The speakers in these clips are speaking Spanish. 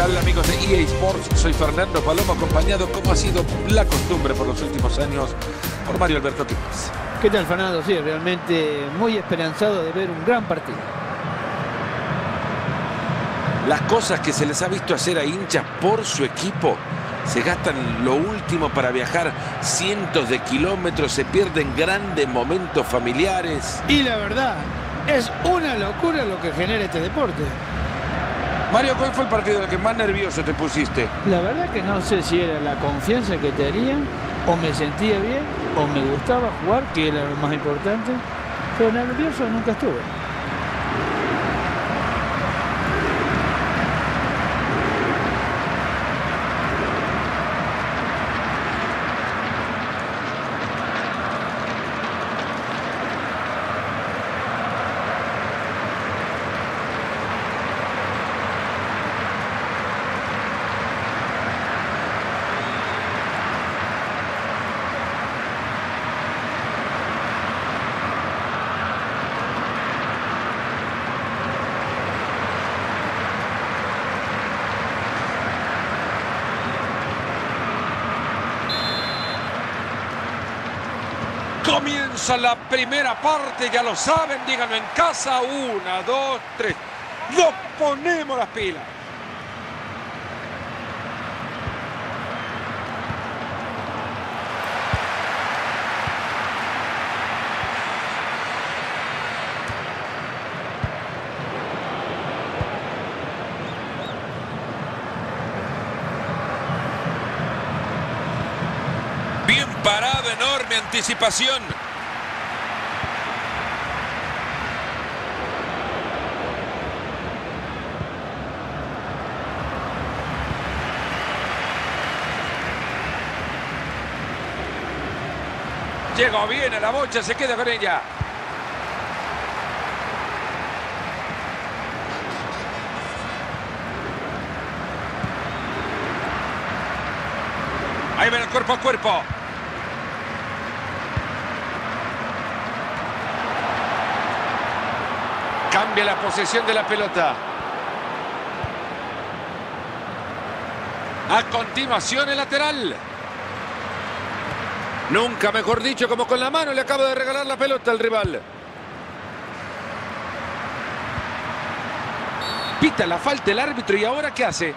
tal amigos de EA Sports? Soy Fernando Palomo, acompañado como ha sido la costumbre por los últimos años por Mario Alberto Quintás. ¿Qué tal Fernando? Sí, realmente muy esperanzado de ver un gran partido. Las cosas que se les ha visto hacer a hinchas por su equipo se gastan lo último para viajar cientos de kilómetros, se pierden grandes momentos familiares. Y la verdad, es una locura lo que genera este deporte. Mario, ¿cuál fue el partido en el que más nervioso te pusiste? La verdad que no sé si era la confianza que tenía, o me sentía bien, o me gustaba jugar, que era lo más importante, pero nervioso nunca estuve. Comienza la primera parte, ya lo saben, díganlo en casa. Una, dos, tres. Nos ponemos las pilas. Bien parado, enorme anticipación. Llegó bien a la bocha, se queda con ella. Ahí ven el cuerpo a cuerpo. Cambia la posesión de la pelota. A continuación el lateral. Nunca mejor dicho, como con la mano le acaba de regalar la pelota al rival. Pita la falta el árbitro y ahora ¿qué hace?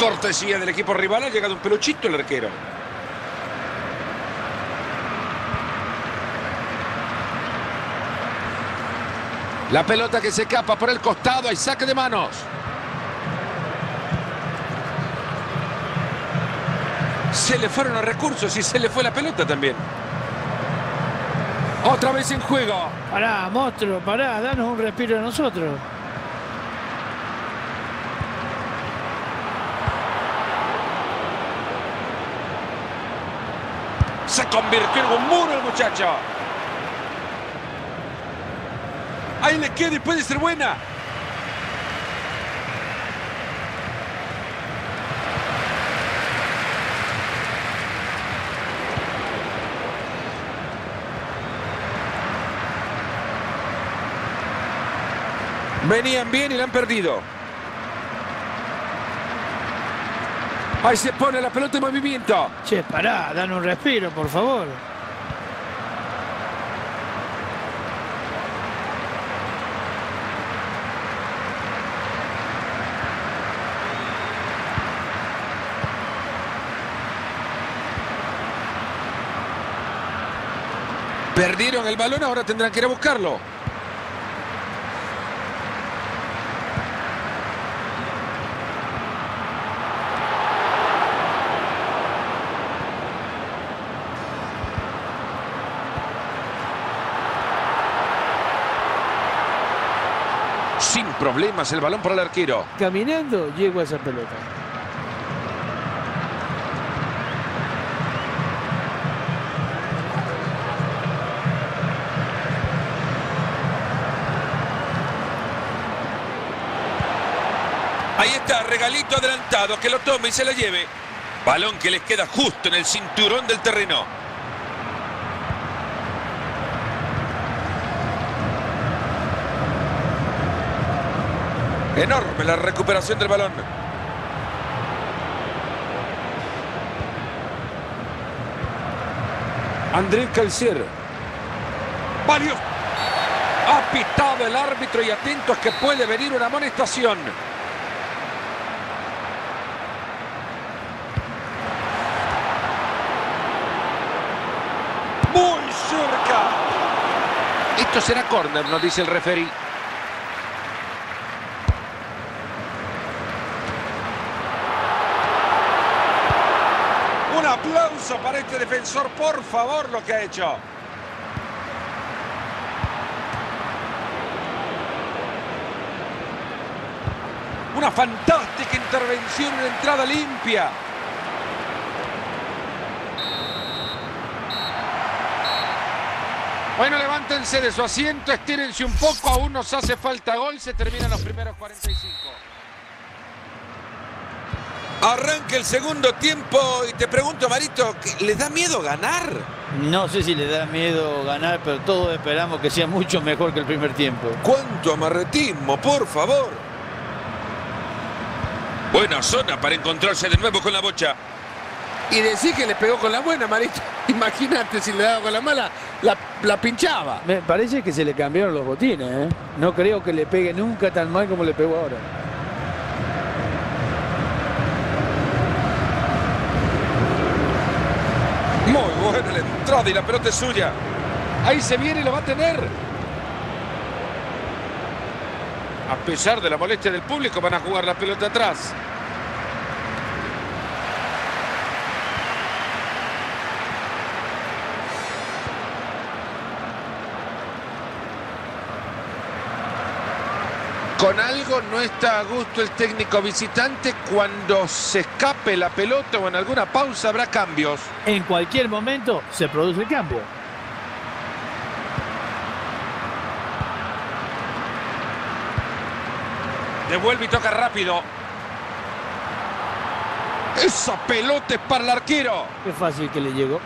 Cortesía del equipo rival, ha llegado un peluchito el arquero. La pelota que se escapa por el costado, hay saque de manos. Se le fueron los recursos y se le fue la pelota también. Otra vez en juego. Pará, monstruo, pará, danos un respiro a nosotros. Se convirtió en un muro el muchacho. Ahí le queda y puede ser buena. Venían bien y la han perdido. Ahí se pone la pelota en movimiento. Che, pará, danos un respiro, por favor. Perdieron el balón, ahora tendrán que ir a buscarlo. Sin problemas el balón para el arquero. Caminando llego a esa pelota. Ahí está, regalito adelantado, que lo tome y se la lleve. Balón que les queda justo en el cinturón del terreno. Enorme la recuperación del balón. André Calcier. Varios. Ha pitado el árbitro y atentos que puede venir una amonestación. Muy cerca. Esto será córner, nos dice el referee. Un aplauso para defensor, por favor, lo que ha hecho. Una fantástica intervención en entrada limpia. Bueno, levántense de su asiento, estírense un poco, aún nos hace falta gol, se terminan los primeros 45. Arranca el segundo tiempo y te pregunto, Marito, ¿le da miedo ganar? No sé si le da miedo ganar, pero todos esperamos que sea mucho mejor que el primer tiempo. ¿Cuánto amarretismo, por favor? Buena zona para encontrarse de nuevo con la bocha. Y decir que le pegó con la buena, Marito. Imagínate si le daba con la mala, la, la pinchaba. Me parece que se le cambiaron los botines, ¿eh? No creo que le pegue nunca tan mal como le pegó ahora. Muy buena la entrada y la pelota es suya. Ahí se viene y lo va a tener. A pesar de la molestia del público, van a jugar la pelota atrás. Con algo no está a gusto el técnico visitante cuando se escape la pelota o en alguna pausa habrá cambios. En cualquier momento se produce el cambio. Devuelve y toca rápido. Esa pelota es para el arquero. Qué fácil que le llegó.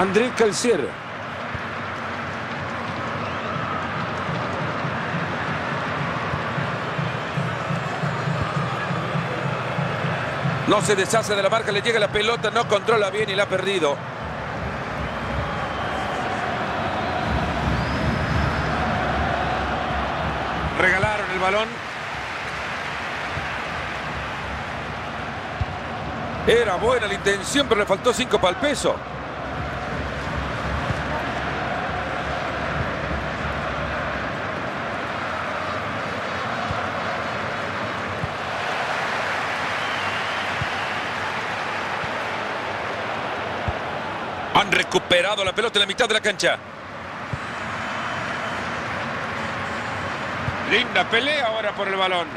André Calcier. No se deshace de la marca, le llega la pelota, no controla bien y la ha perdido. Regalaron el balón. Era buena la intención, pero le faltó cinco para el peso. Recuperado la pelota en la mitad de la cancha. Linda pelea ahora por el balón.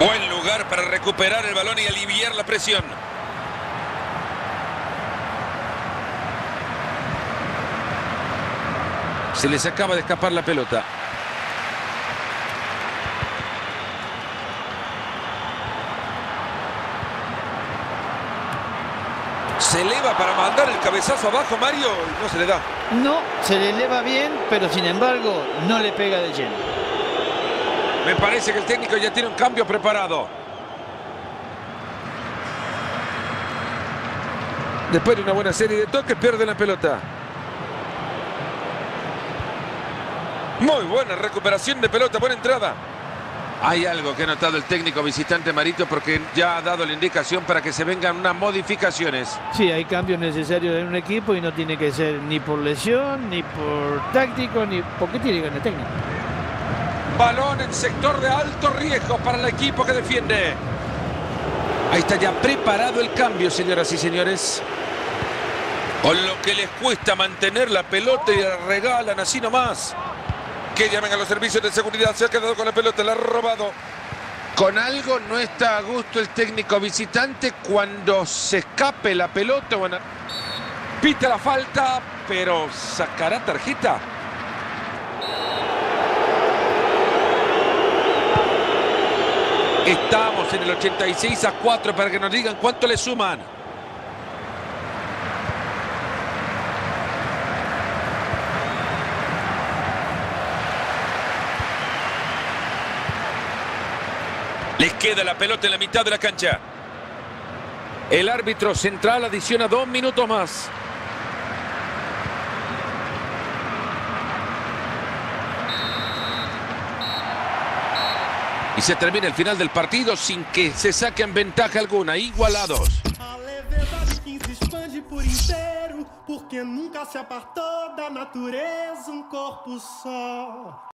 Buen lugar para recuperar el balón y aliviar la presión. Se les acaba de escapar la pelota. Se eleva para mandar el cabezazo abajo, Mario, y no se le da. No, se le eleva bien, pero sin embargo no le pega de lleno. Me parece que el técnico ya tiene un cambio preparado. Después de una buena serie de toques, pierde la pelota. Muy buena recuperación de pelota, buena entrada. Hay algo que ha notado el técnico visitante Marito porque ya ha dado la indicación para que se vengan unas modificaciones. Sí, hay cambios necesarios en un equipo y no tiene que ser ni por lesión, ni por táctico, ni porque tiene que ganar técnico. Balón en sector de alto riesgo para el equipo que defiende. Ahí está ya preparado el cambio, señoras y señores. Con lo que les cuesta mantener la pelota y la regalan así nomás. Que llamen a los servicios de seguridad. Se ha quedado con la pelota, la ha robado. Con algo no está a gusto el técnico visitante cuando se escape la pelota. Bueno, pita la falta, pero sacará tarjeta. Estamos en el 86 a 4 para que nos digan cuánto le suman. Les queda la pelota en la mitad de la cancha. El árbitro central adiciona dos minutos más. Y se termina el final del partido sin que se saquen ventaja alguna, igualados. Porque nunca se da natureza um corpo só.